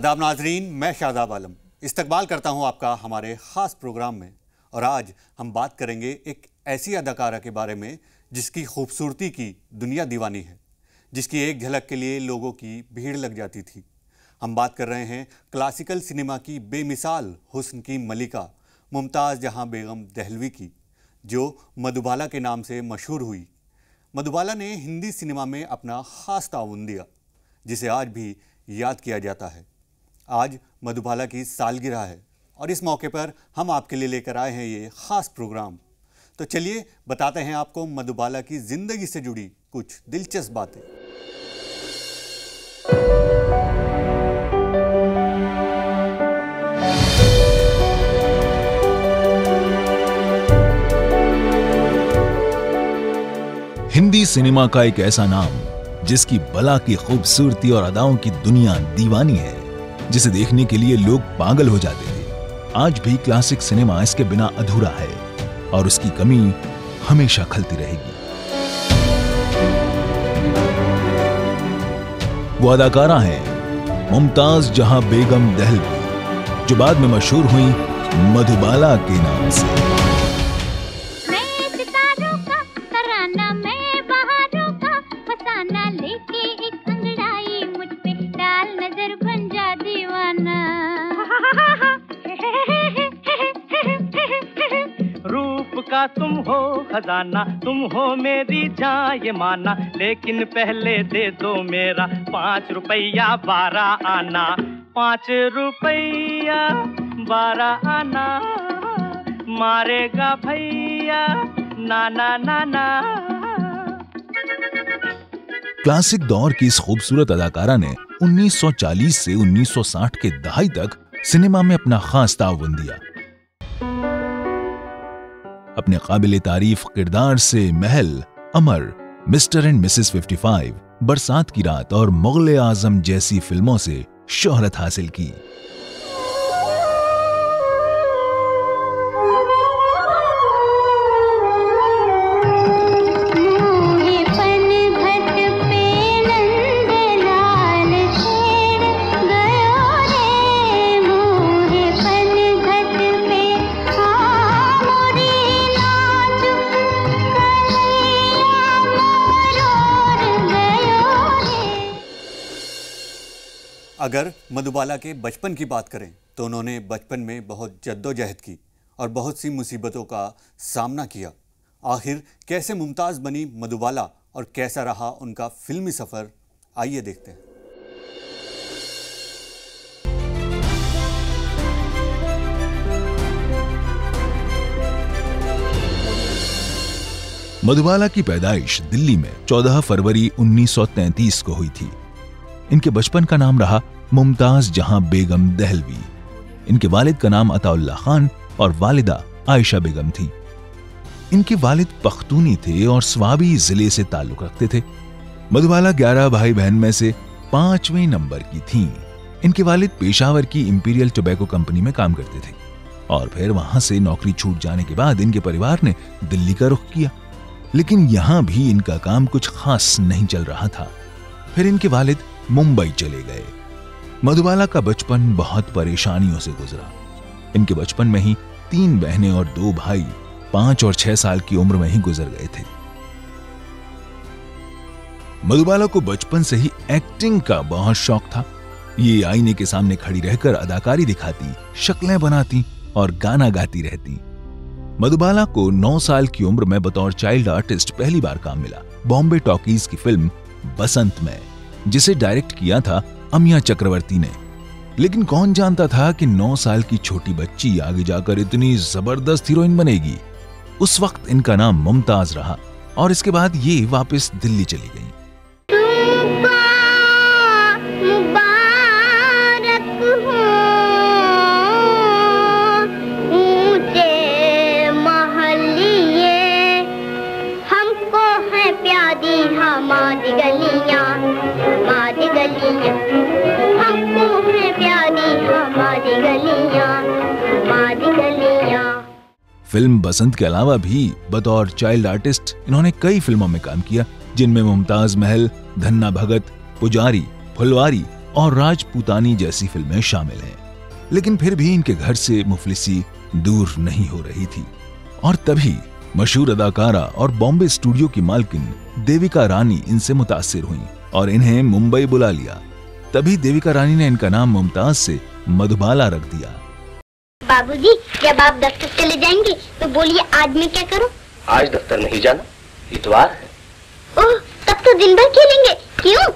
आदाब नाजरीन, मैं शादाब आलम। इस्तकबाल करता हूँ आपका हमारे ख़ास प्रोग्राम में। और आज हम बात करेंगे एक ऐसी अदाकारा के बारे में जिसकी खूबसूरती की दुनिया दीवानी है, जिसकी एक झलक के लिए लोगों की भीड़ लग जाती थी। हम बात कर रहे हैं क्लासिकल सिनेमा की बेमिसाल हुस्न की मलिका, मुमताज़ जहाँ बेगम दहलवी की, जो मधुबाला के नाम से मशहूर हुई। मधुबाला ने हिंदी सिनेमा में अपना ख़ास ताउन दिया, जिसे आज भी याद किया जाता है। आज मधुबाला की सालगिरह है और इस मौके पर हम आपके लिए लेकर आए हैं ये ख़ास प्रोग्राम। तो चलिए बताते हैं आपको मधुबाला की ज़िंदगी से जुड़ी कुछ दिलचस्प बातें। हिंदी सिनेमा का एक ऐसा नाम, जिसकी बला की खूबसूरती और अदाओं की दुनिया दीवानी है। जिसे देखने के लिए लोग पागल हो जाते थे। आज भी क्लासिक सिनेमा इसके बिना अधूरा है और उसकी कमी हमेशा खलती रहेगी। वो अदाकारा है, मुमताज़ जहाँ बेगम दहलवी जो बाद में मशहूर हुई मधुबाला के नाम से। खजाना, तुम हो मेरी जान ये माना, लेकिन पहले दे दो मेरा पाँच रुपया बारह आना। पाँच रुपया बारह आना, मारेगा भैया, नाना नाना। क्लासिक दौर की इस खूबसूरत अदाकारा ने 1940 से 1960 के दहाई तक सिनेमा में अपना खास ताउन दिया। अपने काबिल तारीफ़ किरदार से महल, अमर, मिस्टर एंड मिसेस 55 बरसात की रात और मुगल आज़म जैसी फ़िल्मों से शोहरत हासिल की। अगर मधुबाला के बचपन की बात करें तो उन्होंने बचपन में बहुत जद्दोजहद की और बहुत सी मुसीबतों का सामना किया। आखिर कैसे मुमताज़ बनी मधुबाला और कैसा रहा उनका फिल्मी सफ़र, आइए देखते हैं। मधुबाला की पैदाइश दिल्ली में 14 फरवरी 1933 को हुई थी। इनके बचपन का नाम रहा मुमताज़ जहाँ बेगम दहलवी। इनके वालिद का नाम अताउल्ला खान और वालिदा आयशा बेगम थी। इनके वालिद पख्तूनी थे और स्वाबी ज़िले से ताल्लुक रखते थे। मधुबाला 11 भाई बहन में से पाँचवें नंबर की थीं। इनके वालिद पेशावर की इंपीरियल टोबैको कंपनी में काम करते थे और फिर वहाँ से नौकरी छूट जाने के बाद इनके परिवार ने दिल्ली का रुख किया। लेकिन यहाँ भी इनका काम कुछ खास नहीं चल रहा था। फिर इनके वालिद मुंबई चले गए। मधुबाला का बचपन बहुत परेशानियों से गुजरा। इनके बचपन में ही तीन बहनें और दो भाई पाँच और छह साल की उम्र में ही गुजर गए थे। मधुबाला को बचपन से ही एक्टिंग का बहुत शौक था। ये आईने के सामने खड़ी रहकर अदाकारी दिखाती, शक्लें बनाती और गाना गाती रहती। मधुबाला को 9 साल की उम्र में बतौर चाइल्ड आर्टिस्ट पहली बार काम मिला। बॉम्बे टॉकीज की फ़िल्म बसंत में। जिसे डायरेक्ट किया था अमिया चक्रवर्ती ने। लेकिन कौन जानता था कि 9 साल की छोटी बच्ची आगे जाकर इतनी ज़बरदस्त हीरोइन बनेगी? उस वक्त इनका नाम मुमताज़ रहा और इसके बाद ये वापस दिल्ली चली गई। फ़िल्म बसंत के अलावा भी बतौर चाइल्ड आर्टिस्ट इन्होंने कई फ़िल्मों में काम किया, जिनमें मुमताज़ महल, धन्ना भगत, पुजारी, फुलवारी और राजपूतानी जैसी फ़िल्में शामिल हैं। लेकिन फिर भी इनके घर से मुफलिसी दूर नहीं हो रही थी। और तभी मशहूर अदाकारा और बॉम्बे स्टूडियो की मालकिन देविका रानी इनसे मुतासिर हुई और इन्हें मुंबई बुला लिया। तभी देविका रानी ने इनका नाम मुमताज़ से मधुबाला रख दिया। बाबूजी जब आप दफ्तर चले जाएँगे तो बोलिए आज मैं क्या करूँ? आज दफ्तर नहीं जाना इतवार है। ओह तब तो दिन भर खेलेंगे क्यों?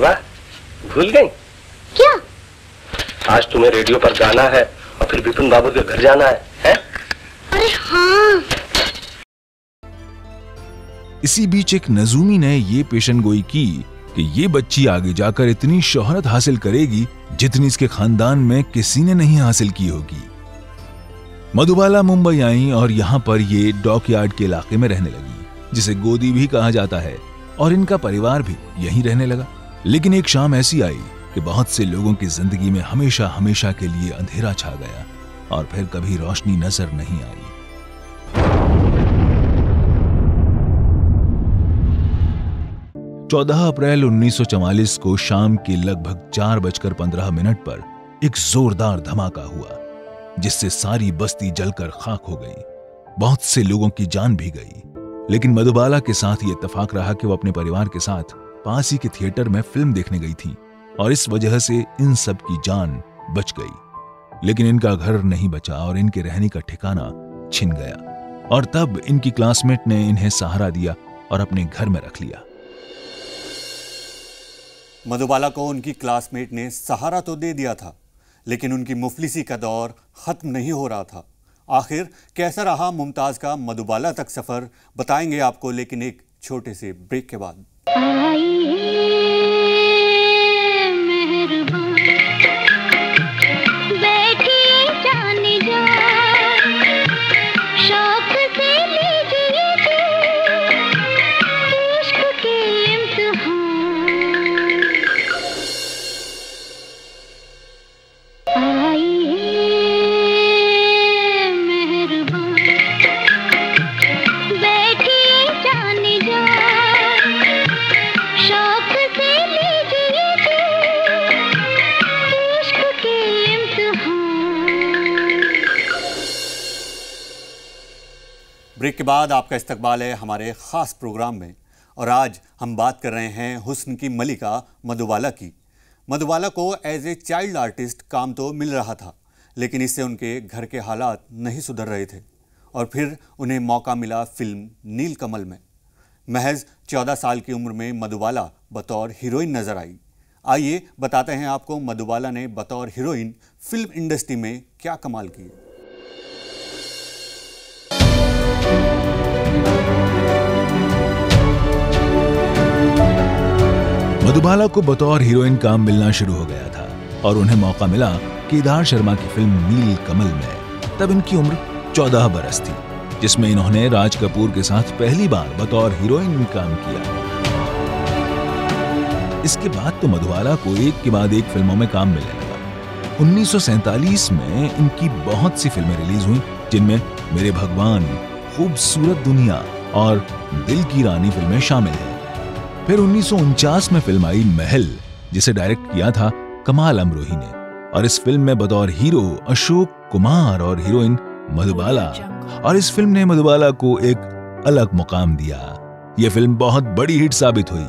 वाह भूल गई। क्या? आज तुम्हें रेडियो पर गाना है और फिर विपिन बाबू के घर जाना है, है? अरे हाँ। इसी बीच एक नजूमी ने ये पेशन गोई की कि ये बच्ची आगे जाकर इतनी शोहरत हासिल करेगी जितनी इसके खानदान में किसी ने नहीं हासिल की होगी। मधुबाला, मुंबई आई और यहाँ पर ये डॉकयार्ड के इलाके में रहने लगी, जिसे गोदी भी कहा जाता है और इनका परिवार भी यहीं रहने लगा। लेकिन एक शाम ऐसी आई कि बहुत से लोगों की ज़िंदगी में हमेशा हमेशा के लिए अंधेरा छा गया और फिर कभी रोशनी नज़र नहीं आई। 14 अप्रैल 1944 को शाम के लगभग चार बजकर पंद्रह मिनट पर एक जोरदार धमाका हुआ, जिससे सारी बस्ती जलकर खाक हो गई। बहुत से लोगों की जान भी गई। लेकिन मधुबाला के साथ ये इतफाक रहा कि वो अपने परिवार के साथ पास ही के थिएटर में फ़िल्म देखने गई थी, और इस वजह से इन सब की जान बच गई। लेकिन इनका घर नहीं बचा और इनके रहने का ठिकाना छिन गया। और तब इनकी क्लासमेट ने इन्हें सहारा दिया और अपने घर में रख लिया। मधुबाला को उनकी क्लासमेट ने सहारा तो दे दिया था, लेकिन उनकी मुफलिसी का दौर खत्म नहीं हो रहा था। आखिर कैसा रहा मुमताज़ का मधुबाला तक सफ़र, बताएँगे आपको, लेकिन एक छोटे से ब्रेक के बाद। ब्रेक के बाद आपका इस्तकबाल है हमारे ख़ास प्रोग्राम में। और आज हम बात कर रहे हैं हुस्न की मलिका मधुबाला की। मधुबाला को एज ए चाइल्ड आर्टिस्ट काम तो मिल रहा था, लेकिन इससे उनके घर के हालात नहीं सुधर रहे थे। और फिर उन्हें मौका मिला फ़िल्म नील कमल में। महज चौदह साल की उम्र में मधुबाला बतौर हीरोइन नज़र आई। आइए बताते हैं आपको मधुबाला ने बतौर हीरोइन फ़िल्म इंडस्ट्री में क्या कमाल किया मधुबाला को बतौर हीरोइन काम मिलना शुरू हो गया था और उन्हें मौका मिला केदार शर्मा की फ़िल्म नील कमल में। तब इनकी उम्र चौदह बरस थी, जिसमें इन्होंने राज कपूर के साथ पहली बार बतौर हीरोइन काम किया। इसके बाद तो मधुबाला को एक के बाद एक फ़िल्मों में काम मिलने लगा। 1947 में इनकी बहुत सी फ़िल्में रिलीज़ हुई, जिनमें मेरे भगवान, खूबसूरत दुनिया और दिल की रानी फ़िल्में शामिल हैं। फिर उन्नीस सौ उनचास में फ़िल्म आई महल, जिसे डायरेक्ट किया था कमाल अमरोही ने। और इस फ़िल्म में बतौर हीरो अशोक कुमार और हीरोइन मधुबाला। और इस फ़िल्म ने मधुबाला को एक अलग मुकाम दिया। यह फ़िल्म बहुत बड़ी हिट साबित हुई।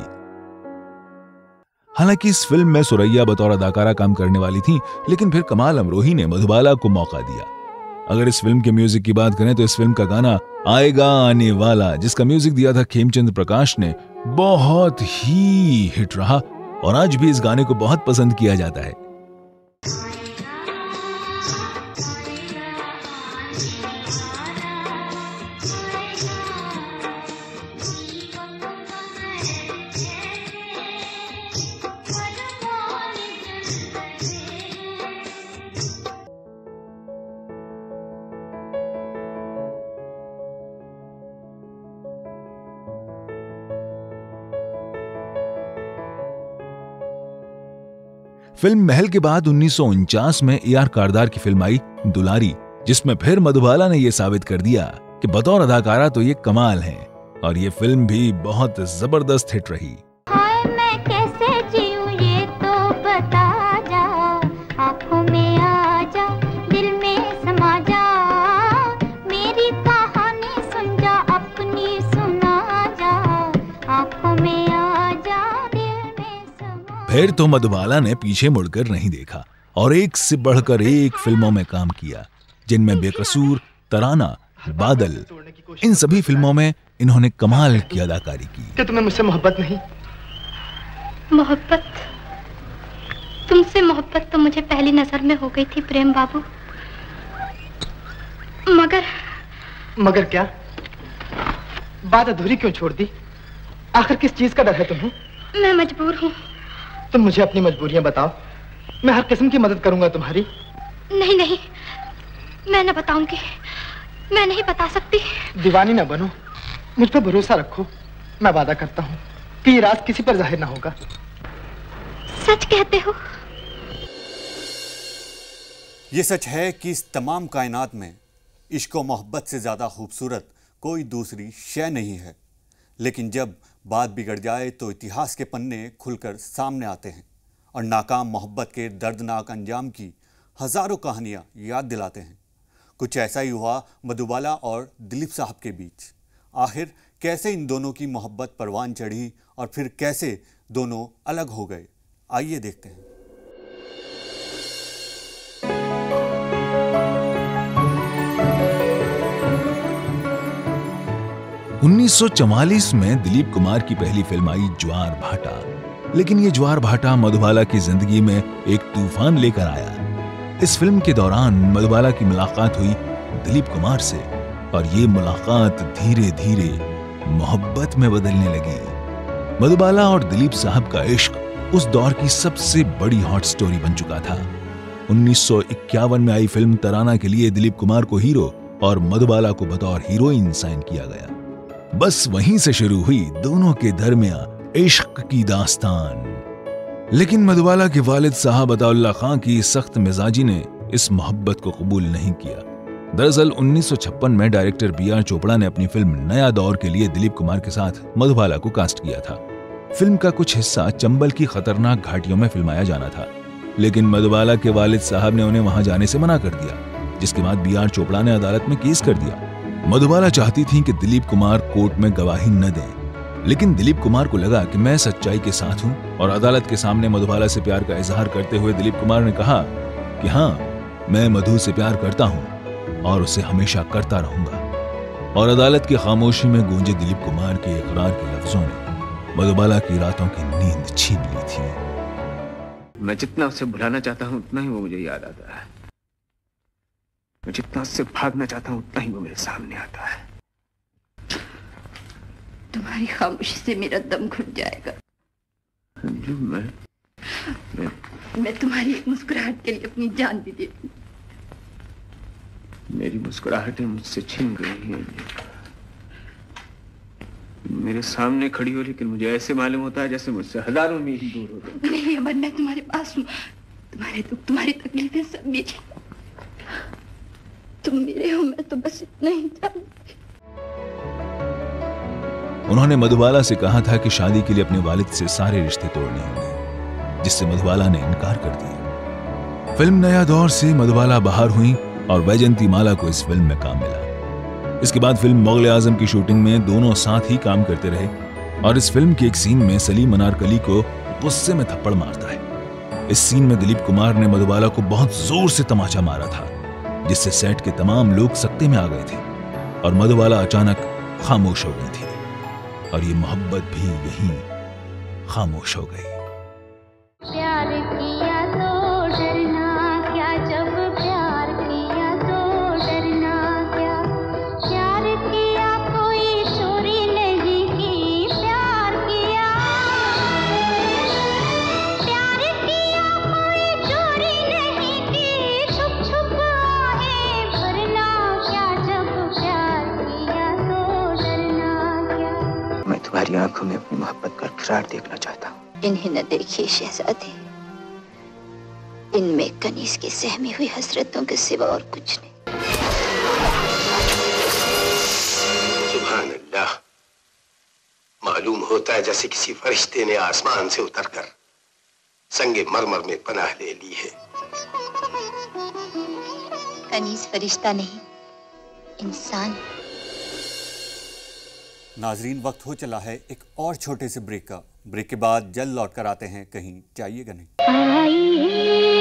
हालाँकि इस फ़िल्म में सुरैया बतौर अदाकारा काम करने वाली थी, लेकिन फिर कमाल अमरोही ने मधुबाला को मौका दिया। अगर इस फ़िल्म के म्यूज़िक की बात करें तो इस फ़िल्म का गाना आएगा आने वाला, जिसका म्यूज़िक दिया था खेमचंद प्रकाश ने, बहुत ही हिट रहा और आज भी इस गाने को बहुत पसंद किया जाता है। फ़िल्म महल के बाद उन्नीस सौ उनचास में ए आर कारदार की फ़िल्म आई दुलारी, जिसमें फिर मधुबाला ने यह साबित कर दिया कि बतौर अदाकारा तो ये कमाल है और ये फ़िल्म भी बहुत ज़बरदस्त हिट रही। फिर तो मधुबाला ने पीछे मुड़कर नहीं देखा और एक से बढ़कर एक फ़िल्मों में काम किया जिनमें बेकसूर तराना बादल इन सभी फ़िल्मों में इन्होंने कमाल की अदाकारी की। कि तुम्हें मुझसे मोहब्बत नहीं? मोहब्बत? तुमसे मोहब्बत तो मुझे पहली नज़र में हो गई थी प्रेम बाबू। मगर मगर क्या? बात अधूरी क्यों छोड़ दी? आखिर किस चीज़ का डर है तुम्हें? मैं मजबूर हूँ। तुम मुझे अपनी मजबूरियाँ बताओ। मैं हर किस्म की मदद करूँगा तुम्हारी। नहीं नहीं। मैं न बताऊँगी। मैं नहीं बता सकती। दीवानी ना बनो। मुझ पर भरोसा रखो। मैं वादा करता हूँ कि ये राज किसी पर ज़ाहिर ना होगा। सच कहते हो? ये सच है कि इस तमाम कायनात में इश्क मोहब्बत से ज़्यादा खूबसूरत कोई दूसरी शय नहीं है। लेकिन जब बात बिगड़ जाए तो इतिहास के पन्ने खुलकर सामने आते हैं और नाकाम मोहब्बत के दर्दनाक अंजाम की हज़ारों कहानियाँ याद दिलाते हैं। कुछ ऐसा ही हुआ मधुबाला और दिलीप साहब के बीच। आखिर कैसे इन दोनों की मोहब्बत परवान चढ़ी और फिर कैसे दोनों अलग हो गए? आइए देखते हैं। 1944 में दिलीप कुमार की पहली फ़िल्म आई ज्वार भाटा। लेकिन ये ज्वार भाटा मधुबाला की ज़िंदगी में एक तूफ़ान लेकर आया। इस फ़िल्म के दौरान मधुबाला की मुलाकात हुई दिलीप कुमार से और ये मुलाकात धीरे धीरे मोहब्बत में बदलने लगी। मधुबाला और दिलीप साहब का इश्क उस दौर की सबसे बड़ी हॉट स्टोरी बन चुका था। 1951 में आई फ़िल्म तराना के लिए दिलीप कुमार को हीरो और मधुबाला को बतौर हीरोइन साइन किया गया। बस वहीं से शुरू हुई दोनों के दरमिया इश्क की दास्तान। लेकिन मधुबाला के वालिद साहब अताउल्ला खां की सख्त मिजाजी ने इस मोहब्बत को कबूल नहीं किया। दरअसल 1956 में डायरेक्टर बी आर चोपड़ा ने अपनी फ़िल्म नया दौर के लिए दिलीप कुमार के साथ मधुबाला को कास्ट किया था। फ़िल्म का कुछ हिस्सा चंबल की खतरनाक घाटियों में फिल्माया जाना था, लेकिन मधुबाला के वालिद साहब ने उन्हें वहाँ जाने से मना कर दिया, जिसके बाद बी आर चोपड़ा ने अदालत में केस कर दिया। मधुबाला चाहती थी कि दिलीप कुमार कोर्ट में गवाही न दें, लेकिन दिलीप कुमार को लगा कि मैं सच्चाई के साथ हूँ और अदालत के सामने मधुबाला से प्यार का इजहार करते हुए दिलीप कुमार ने कहा कि हाँ मैं मधु से प्यार करता हूँ और उसे हमेशा करता रहूँगा। और अदालत की खामोशी में गूंजे दिलीप कुमार के इकरार के लफ्जों ने मधुबाला की रातों की नींद छीन ली थी। मैं जितना उसे भुलाना चाहता हूँ, उतना ही वो मुझे याद आता है। मैं जितना उससे भागना चाहता हूँ उतना ही वो मेरे सामने आता है तुम्हारी खामोशी से मेरा दम घुट जाएगा अंजू मैं मैं मैं तुम्हारी मुस्कुराहट के लिए अपनी जान भी देती। मेरी मुस्कुराहटें मुझसे छिन गई हैं मेरे सामने खड़ी हो लेकिन मुझे ऐसे मालूम होता है जैसे मुझसे हज़ारों मील दूर हो। नहीं अमर मैं तुम्हारे पास हूँ तुम्हारे दुख तुम्हारी तकलीफें सब मेरी तुम मेरे हो, मैं तो बस इतना ही उन्होंने मधुबाला से कहा था कि शादी के लिए अपने वालिद से सारे रिश्ते तोड़ने होंगे, जिससे मधुबाला ने इनकार कर दिया। फ़िल्म नया दौर से मधुबाला बाहर हुई और वैजंती माला को इस फ़िल्म में काम मिला। इसके बाद फ़िल्म मुगल आज़म की शूटिंग में दोनों साथ ही काम करते रहे और इस फ़िल्म के एक सीन में सलीम अनारकली को गुस्से में थप्पड़ मारता है। इस सीन में दिलीप कुमार ने मधुबाला को बहुत ज़ोर से तमाचा मारा था। जिससे सेट के तमाम लोग सकते में आ गए थे और मधुबाला अचानक खामोश हो गई थी। और ये मोहब्बत भी यहीं खामोश हो गई। मोहब्बत देखना चाहता हूँ। इन्हें न देखिए शहजादे। इनमें कनीस की सहमी हुई हसरतों के सिवा और कुछ नहीं। अल्लाह मालूम होता है जैसे किसी फरिश्ते ने आसमान से उतरकर संगे मरमर में पनाह ले ली है। कनीस फरिश्ता नहीं इंसान नाजरीन, वक्त हो चला है एक और छोटे से ब्रेक का। ब्रेक के बाद जल्द लौट कर आते हैं कहीं। जाइएगा नहीं।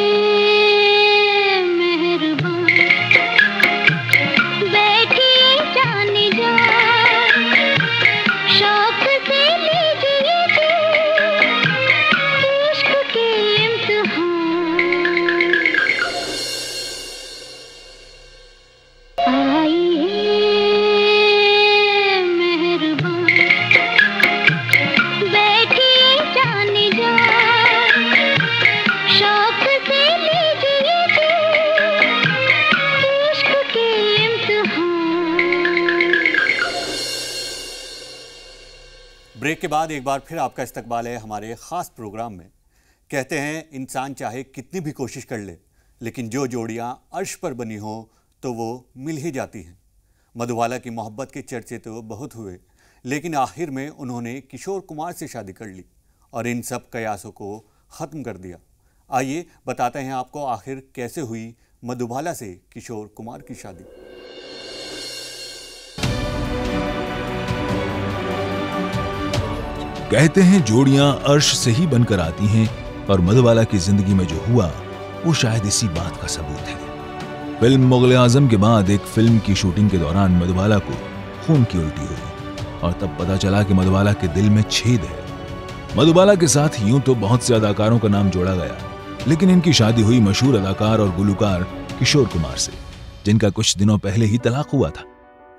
बाद एक बार फिर आपका इस्तकबाल है हमारे ख़ास प्रोग्राम में। कहते हैं, इंसान चाहे कितनी भी कोशिश कर ले, लेकिन जो जोड़ियाँ अर्श पर बनी हो तो वो मिल ही जाती हैं। मधुबाला की मोहब्बत के चर्चे तो बहुत हुए, लेकिन आखिर में उन्होंने किशोर कुमार से शादी कर ली और इन सब कयासों को ख़त्म कर दिया। आइए बताते हैं आपको आखिर कैसे हुई मधुबाला से किशोर कुमार की शादी। कहते हैं जोड़ियाँ अर्श से ही बनकर आती हैं और मधुबाला की ज़िंदगी में जो हुआ, वो शायद इसी बात का सबूत है। फ़िल्म मुगल आज़म के बाद एक फ़िल्म की शूटिंग के दौरान मधुबाला को खून की उल्टी हुई, और तब पता चला कि मधुबाला के दिल में छेद है। मधुबाला के साथ यूँ तो बहुत से अदाकारों का नाम जोड़ा गया, लेकिन इनकी शादी हुई मशहूर अदाकार और गुलूकार किशोर कुमार से, जिनका कुछ दिनों पहले ही तलाक हुआ था,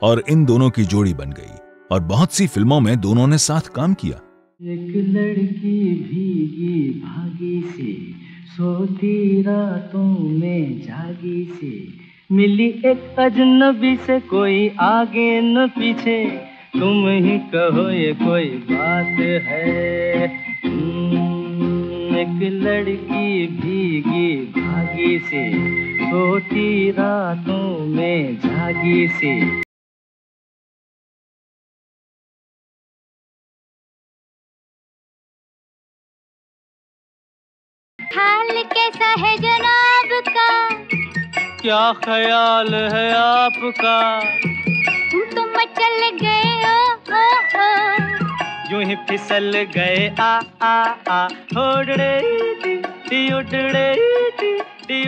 और इन दोनों की जोड़ी बन गई, और बहुत सी फ़िल्मों में दोनों ने साथ काम किया। एक लड़की भीगी भागी सी सोती रातों में जागी सी। मिली एक अजनबी से कोई आगे न पीछे। तुम ही कहो ये कोई बात है। हम्म, एक लड़की भीगी भागी सी सोती रातों में जागी सी। कैसा है जनाब का? क्या ख्याल है आपका? तुम तो मचल गए ओ ओ ओ यूँ ही फिसल गए आ आ आ। उड़ड़े टी टी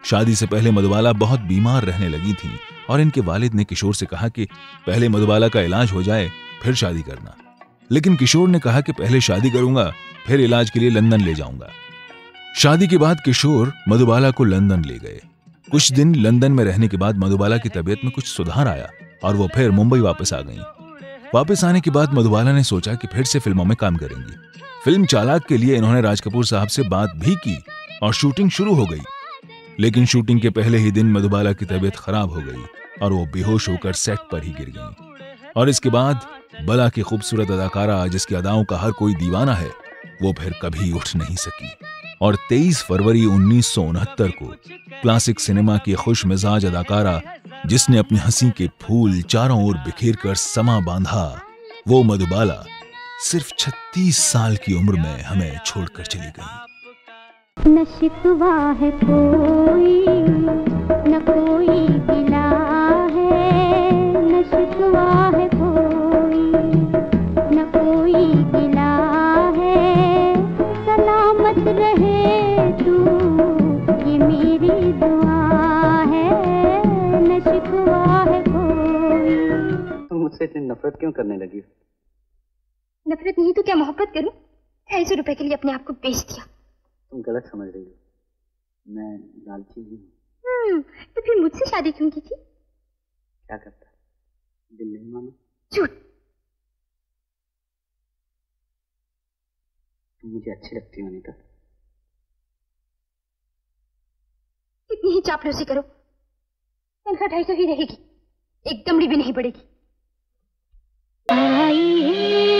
शादी से पहले मधुबाला बहुत बीमार रहने लगी थी और इनके वालिद ने किशोर से कहा कि पहले मधुबाला का इलाज हो जाए फिर शादी करना। लेकिन किशोर ने कहा कि पहले शादी करूँगा, फिर इलाज के लिए लंदन ले जाऊँगा शादी के बाद किशोर मधुबाला को लंदन ले गए कुछ दिन लंदन में रहने के बाद मधुबाला की तबीयत में कुछ सुधार आया और वो फिर मुंबई वापस आ गईं। वापस आने के बाद मधुबाला ने सोचा कि फिर से फ़िल्मों में काम करेंगी फ़िल्म चालाक के लिए इन्होंने राज कपूर साहब से बात भी की और शूटिंग शुरू हो गई लेकिन शूटिंग के पहले ही दिन मधुबाला की तबीयत खराब हो गई और वो बेहोश होकर सेट पर ही गिर गईं। और इसके बाद बला की खूबसूरत अदाकारा, जिसकी अदाओं का हर कोई दीवाना है, वो फिर कभी उठ नहीं सकी। और 23 फरवरी उन्नीस सौ उनहत्तर को क्लासिक सिनेमा की खुश मिजाज अदाकारा, जिसने अपनी हँसी के फूल चारों ओर बिखेर कर समा बांधा, वो मधुबाला सिर्फ़ 36 साल की उम्र में हमें छोड़कर चली गई। न शिकवा है कोई मुझसे इतनी नफरत क्यों करने लगी? नफरत नहीं तो क्या मोहब्बत करूँ? ढाई सौ रुपए के लिए अपने आप को बेच दिया। तुम गलत समझ रही हो। मैं लालची हूँ हम्म, तो फिर मुझसे शादी क्यों की थी? क्या करता दिल नहीं माना। झूठ। तुम मुझे अच्छी लगती हो अनीता। इतनी ही चापलूसी करो। तनख्वाह ढाई सौ ही रहेगी। एक दमड़ी भी नहीं बढ़ेगी। मेहरबान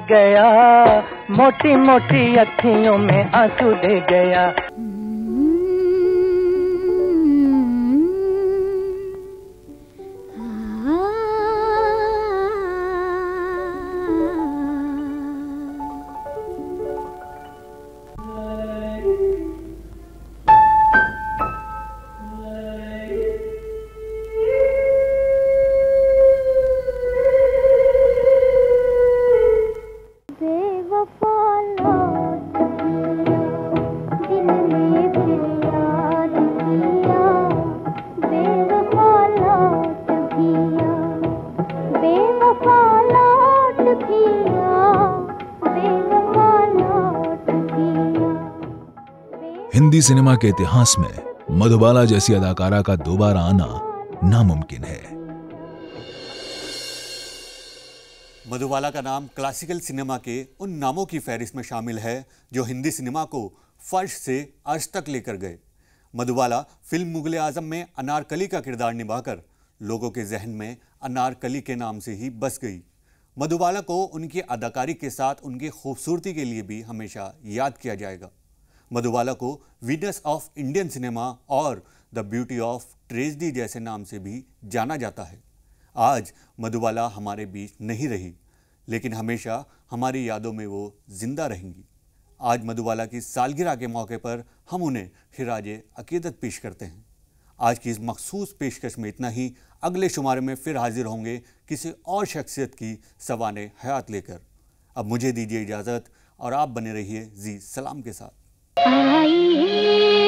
गया। मोटी मोटी अखियों में आँसू दे गया। हिंदी सिनेमा के इतिहास में मधुबाला जैसी अदाकारा का दोबारा आना नामुमकिन है। मधुबाला का नाम क्लासिकल सिनेमा के उन नामों की फहरिस्त में शामिल है, जो हिंदी सिनेमा को फर्श से अर्श तक लेकर गए। मधुबाला फ़िल्म मुगल आज़म में अनारकली का किरदार निभाकर लोगों के जहन में अनारकली के नाम से ही बस गई। मधुबाला को उनकी अदाकारी के साथ उनकी खूबसूरती के लिए भी हमेशा याद किया जाएगा। मधुबाला को वीनस ऑफ़ इंडियन सिनेमा और द ब्यूटी ऑफ़ ट्रेजडी जैसे नाम से भी जाना जाता है। आज मधुबाला हमारे बीच नहीं रही, लेकिन हमेशा हमारी यादों में वो ज़िंदा रहेंगी। आज मधुबाला की सालगिरह के मौके पर हम उन्हें खिराज अकीदत पेश करते हैं। आज की इस मखसूस पेशकश में इतना ही। अगले शुमारे में फिर हाजिर होंगे किसी और शख्सियत की सवान हयात लेकर। अब मुझे दीजिए इजाज़त और आप बने रहिए जी सलाम के साथ। आइए